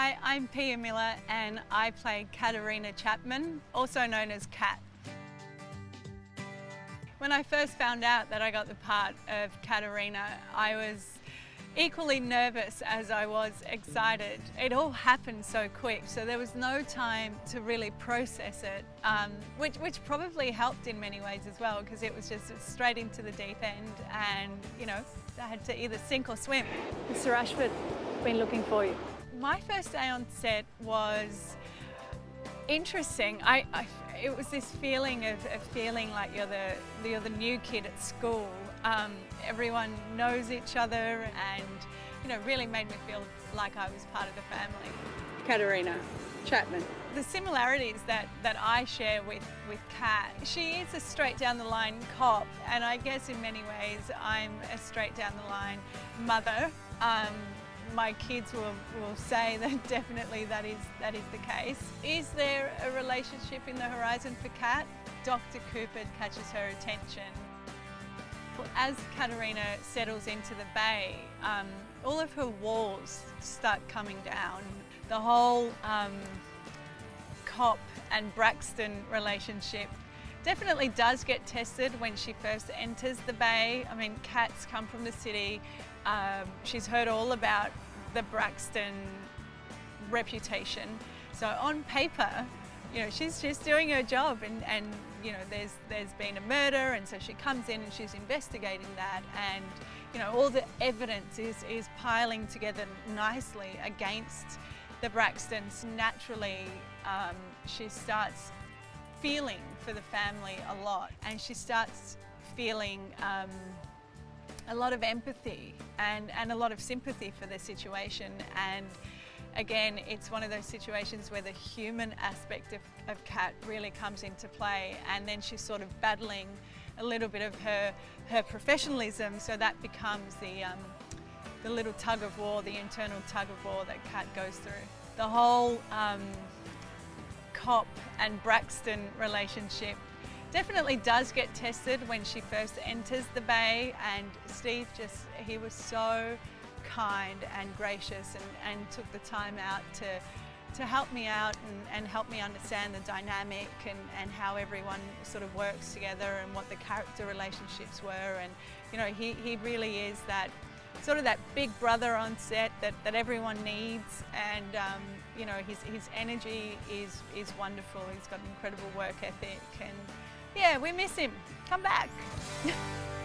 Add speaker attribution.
Speaker 1: I'm Pia Miller and I play Katarina Chapman, also known as Kat. When I first found out that I got the part of Katarina, I was equally nervous as I was excited. It all happened so quick, so there was no time to really process it, um, which, which probably helped in many ways as well, because it was just straight into the deep end and, you know, I had to either sink or swim.
Speaker 2: Mr. Ashford, been looking for you.
Speaker 1: My first day on set was interesting. I, I it was this feeling of, of, feeling like you're the you're the new kid at school. Um, everyone knows each other, and you know, really made me feel like I was part of the family.
Speaker 2: Katarina Chapman.
Speaker 1: The similarities that, that I share with, with Kat, she is a straight down the line cop, and I guess in many ways I'm a straight down the line mother. Um, my kids will, will say that definitely that is, that is the case. Is there a relationship in the horizon for Kat? Dr. Cooper catches her attention. As Katarina settles into the bay, um, all of her walls start coming down. The whole um, Cop and Braxton relationship definitely does get tested when she first enters the bay. I mean, Kat's come from the city. Um, she's heard all about the Braxton reputation. So on paper, you know, she's just doing her job and, and you know, there's, there's been a murder and so she comes in and she's investigating that and, you know, all the evidence is, is piling together nicely against the Braxtons. Naturally, um, she starts feeling for the family a lot and she starts feeling um, a lot of empathy and, and a lot of sympathy for the situation and again it's one of those situations where the human aspect of, of Kat really comes into play and then she's sort of battling a little bit of her her professionalism so that becomes the um, the little tug of war, the internal tug of war that Kat goes through. The whole um, Cop and Braxton relationship definitely does get tested when she first enters the bay and Steve just, he was so kind and gracious and, and took the time out to to help me out and, and help me understand the dynamic and, and how everyone sort of works together and what the character relationships were. And you know he, he really is that sort of that big brother on set that, that everyone needs and um, you know his, his energy is, is wonderful. He's got an incredible work ethic and yeah, we miss him. Come back.